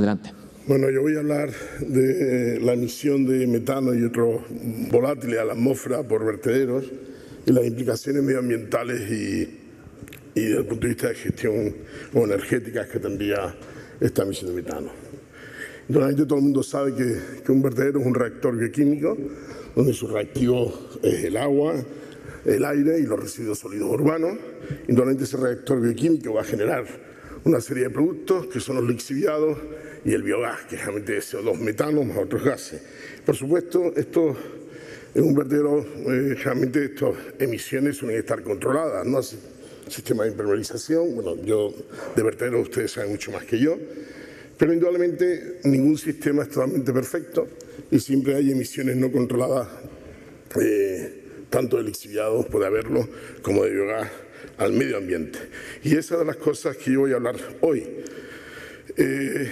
Adelante. Bueno, yo voy a hablar de la emisión de metano y otros volátiles a la atmósfera por vertederos y las implicaciones medioambientales y, y desde el punto de vista de gestión o que tendría esta emisión de metano. Normalmente todo el mundo sabe que, que un vertedero es un reactor bioquímico donde su reactivo es el agua, el aire y los residuos sólidos urbanos. Y normalmente ese reactor bioquímico va a generar una serie de productos que son los lixiviados y el biogás, que es realmente CO2 metano más otros gases. Por supuesto, esto es un vertedero, eh, estas emisiones suelen estar controladas, no hace sistema de impermeabilización, bueno, yo de vertedero ustedes saben mucho más que yo, pero indudablemente ningún sistema es totalmente perfecto y siempre hay emisiones no controladas, eh, tanto de lixiviados, puede haberlo, como de biogás al medio ambiente. Y esa es de las cosas que yo voy a hablar hoy. Eh,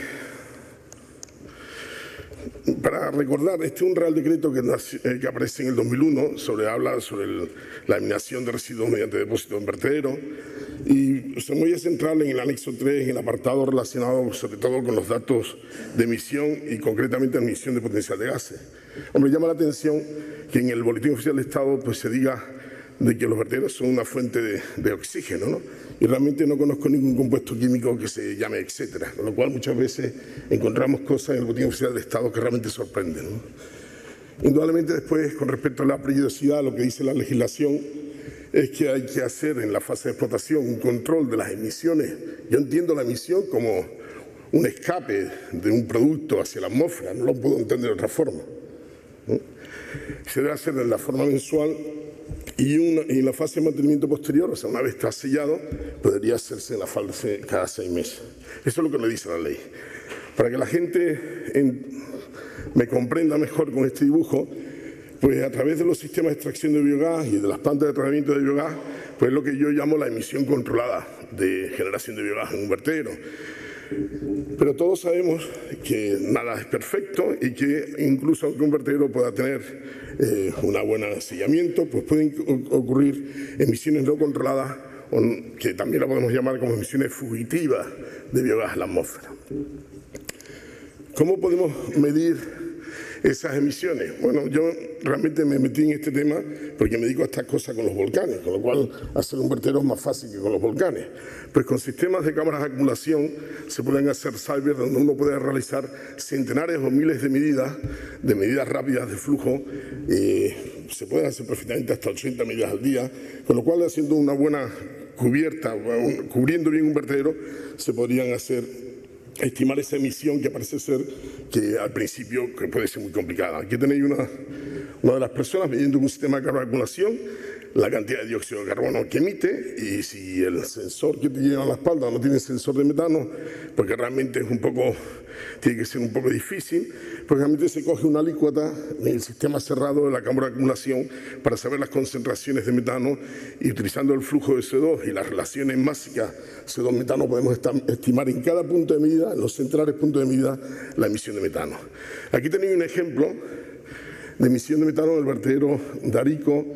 para recordar, este es un Real Decreto que, eh, que aparece en el 2001, sobre, habla sobre el, la eliminación de residuos mediante depósito en vertedero y se voy a centrar en el anexo 3, en el apartado relacionado sobre todo con los datos de emisión y concretamente emisión de potencial de gases. Hombre, llama la atención que en el Boletín Oficial de Estado pues, se diga de que los vertederos son una fuente de, oxígeno, ¿no? Y realmente no conozco ningún compuesto químico que se llame etcétera, con lo cual muchas veces encontramos cosas en el Boletín Oficial de Estado que realmente sorprenden. ¿no? Indudablemente después, con respecto a la periodicidad, lo que dice la legislación es que hay que hacer en la fase de explotación un control de las emisiones. Yo entiendo la emisión como un escape de un producto hacia la atmósfera, no lo puedo entender de otra forma. ¿no? Se debe hacer en la forma mensual y, una, y, en la fase de mantenimiento posterior, o sea, una vez está sellado, podría hacerse en la fase cada seis meses. Eso es lo que me dice la ley. Para que la gente en, me comprenda mejor con este dibujo, pues a través de los sistemas de extracción de biogás y de las plantas de tratamiento de biogás, pues es lo que yo llamo la emisión controlada de generación de biogás en un vertedero. Pero todos sabemos que nada es perfecto y que incluso aunque un vertedero pueda tener eh, un buen sellamiento, pues pueden ocurrir emisiones no controladas, que también la podemos llamar como emisiones fugitivas de biogás a la atmósfera. ¿Cómo podemos medir esas emisiones? Bueno, yo realmente me metí en este tema porque me dedico a estas cosas con los volcanes, con lo cual hacer un vertedero es más fácil que con los volcanes. Pues con sistemas de cámaras de acumulación se pueden hacer cyber donde uno puede realizar centenares o miles de medidas, de medidas rápidas de flujo, eh, se pueden hacer perfectamente hasta 80 medidas al día, con lo cual haciendo una buena cubierta, cubriendo bien un vertedero, se podrían hacer estimar esa emisión que parece ser que al principio que puede ser muy complicada. Aquí tenéis una, una de las personas midiendo un sistema de calculación la cantidad de dióxido de carbono que emite y si el sensor que te lleva a la espalda no tiene sensor de metano, porque realmente es un poco, tiene que ser un poco difícil, pues realmente se coge una alícuota en el sistema cerrado de la cámara de acumulación para saber las concentraciones de metano y utilizando el flujo de CO2 y las relaciones máxicas CO2-metano podemos estimar en cada punto de medida, en los centrales puntos de medida, la emisión de metano. Aquí tenéis un ejemplo de emisión de metano del vertedero Darico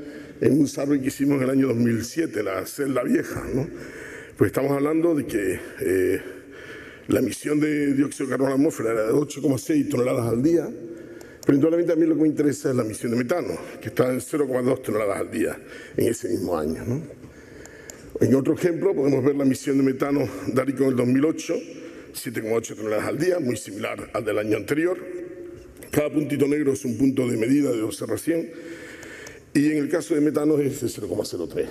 en un survey que hicimos en el año 2007, la celda vieja, ¿no? Pues estamos hablando de que eh, la emisión de dióxido de carbono a la atmósfera era de 8,6 toneladas al día, pero indudablemente a mí lo que me interesa es la emisión de metano, que está en 0,2 toneladas al día en ese mismo año. ¿no? En otro ejemplo podemos ver la emisión de metano de Arico en el 2008, 7,8 toneladas al día, muy similar al del año anterior. Cada puntito negro es un punto de medida de observación y en el caso de metano es de 0,03.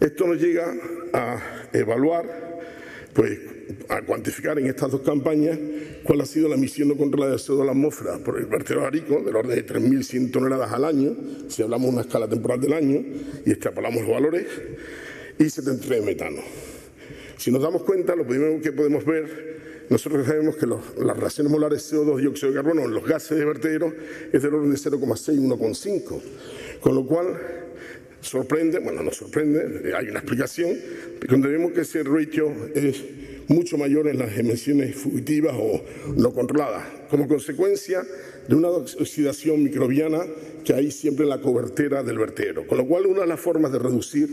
Esto nos llega a evaluar, pues a cuantificar en estas dos campañas cuál ha sido la emisión no controlada de CO2 a la atmósfera por el vertedero arico, del orden de 3.100 toneladas al año, si hablamos de una escala temporal del año y extrapolamos los valores, y 73 de metano. Si nos damos cuenta, lo primero que podemos ver nosotros sabemos que las relaciones molares CO2 dióxido de carbono en los gases de vertedero es del orden de 0,6 y 1,5, con lo cual sorprende, bueno, no sorprende, hay una explicación, donde vemos que ese ratio es mucho mayor en las emisiones fugitivas o no controladas, como consecuencia de una oxidación microbiana que hay siempre en la cobertera del vertedero. Con lo cual, una de las formas de reducir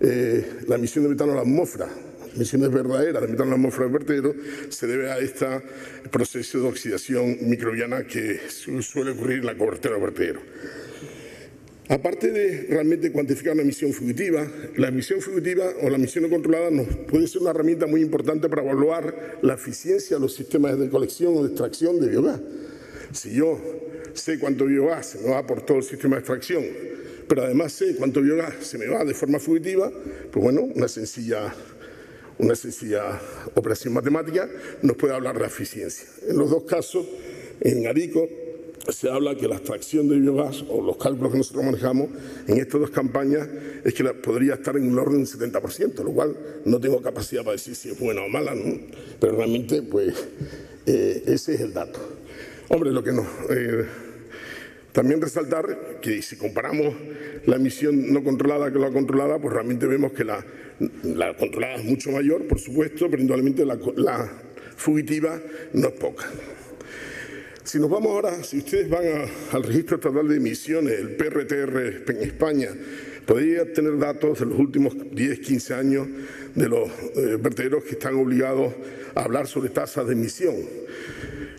eh, la emisión de metano a la atmósfera emisiones verdaderas de metano en la atmósfera del vertedero se debe a este proceso de oxidación microbiana que suele ocurrir en la cobertura del vertedero. Aparte de realmente cuantificar una emisión fugitiva, la emisión fugitiva o la emisión no controlada nos puede ser una herramienta muy importante para evaluar la eficiencia de los sistemas de colección o de extracción de biogás. Si yo sé cuánto biogás se me va por todo el sistema de extracción, pero además sé cuánto biogás se me va de forma fugitiva, pues bueno, una sencilla, una sencilla operación matemática nos puede hablar de eficiencia. En los dos casos, en Arico se habla que la extracción de biogás o los cálculos que nosotros manejamos en estas dos campañas es que podría estar en un orden del 70%, lo cual no tengo capacidad para decir si es buena o mala, pero realmente pues eh, ese es el dato. Hombre, lo que nos... Eh, también resaltar que si comparamos la emisión no controlada con la controlada, pues realmente vemos que la, controlada es mucho mayor, por supuesto, pero indudablemente la, la fugitiva no es poca. Si nos vamos ahora, si ustedes van al registro estatal de emisiones, el PRTR en España, podría tener datos de los últimos 10, 15 años de los eh, vertederos que están obligados a hablar sobre tasas de emisión.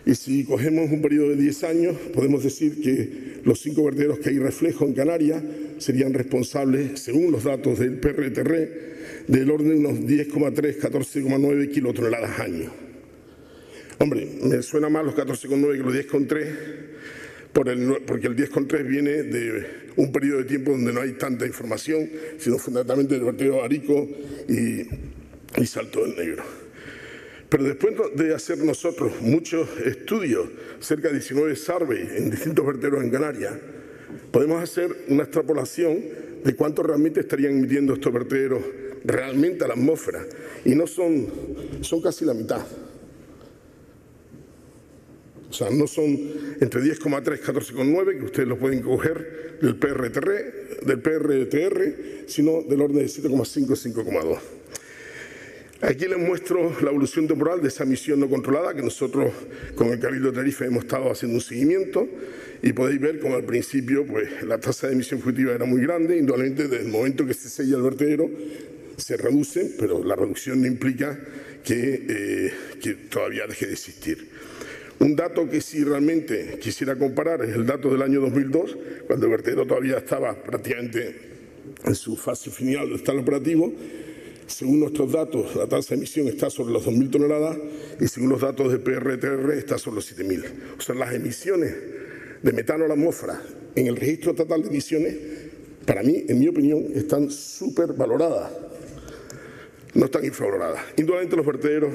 Y si cogemos un periodo de 10 años, podemos decir que los cinco vertederos que hay reflejo en Canarias serían responsables, según los datos del PRTR, del orden de unos 10,3, 14,9 kilotoneladas año. Hombre, me suena más los 14,9 que los 10,3 porque el 10,3 viene de un periodo de tiempo donde no hay tanta información, sino fundamentalmente del vertedero Arico y, Salto del Negro. Pero después de hacer nosotros muchos estudios, cerca de 19 surveys en distintos vertederos en Canarias, podemos hacer una extrapolación de cuánto realmente estarían emitiendo estos vertederos realmente a la atmósfera. Y no son, son casi la mitad. O sea, no son entre 10,3 y 14,9 que ustedes lo pueden coger del PRTR, del PRTR, sino del orden de 7,5 5,2. Aquí les muestro la evolución temporal de esa emisión no controlada que nosotros con el Cabildo de Tarifa hemos estado haciendo un seguimiento y podéis ver como al principio pues, la tasa de emisión fugitiva era muy grande, indudablemente desde el momento que se sella el vertedero se reduce, pero la reducción no implica que, eh, todavía deje de existir. Un dato que si realmente quisiera comparar es el dato del año 2002, cuando el vertedero todavía estaba prácticamente en su fase final de estar operativo. Según nuestros datos, la tasa de emisión está sobre las 2.000 toneladas y según los datos de PRTR está sobre los 7.000. O sea, las emisiones de metano a la atmósfera en el registro estatal de emisiones, para mí, en mi opinión, están súper valoradas no están infravaloradas. Indudablemente los vertederos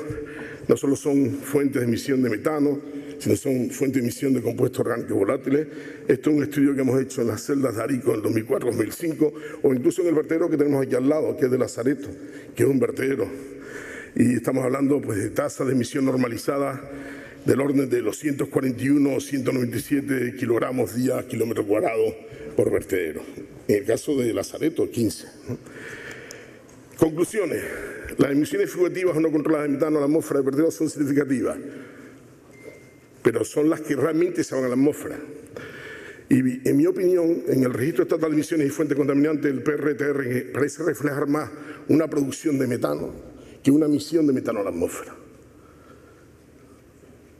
no solo son fuentes de emisión de metano, sino son fuentes de emisión de compuestos orgánicos volátiles. Esto es un estudio que hemos hecho en las celdas de Arico en 2004-2005 o incluso en el vertedero que tenemos aquí al lado, que es de Lazareto, que es un vertedero. Y estamos hablando pues, de tasas de emisión normalizada del orden de los 141 o 197 kilogramos día kilómetro cuadrado por vertedero. En el caso de Lazareto, 15. Conclusiones. Las emisiones fugitivas o no controladas de metano a la atmósfera de vertedero son significativas, pero son las que realmente se van a la atmósfera. Y en mi opinión, en el registro estatal de emisiones y fuentes contaminantes del PRTR parece reflejar más una producción de metano que una emisión de metano a la atmósfera,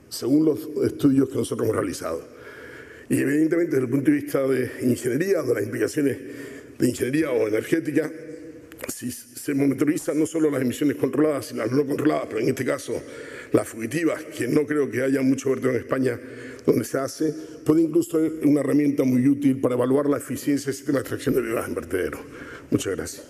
según los estudios que nosotros hemos realizado. Y evidentemente desde el punto de vista de ingeniería, de las implicaciones de ingeniería o energética, si se monitorizan no solo las emisiones controladas, sino las no controladas, pero en este caso las fugitivas, que no creo que haya mucho vertedero en España donde se hace, puede incluso ser una herramienta muy útil para evaluar la eficiencia del sistema de extracción de biogás en vertedero. Muchas gracias.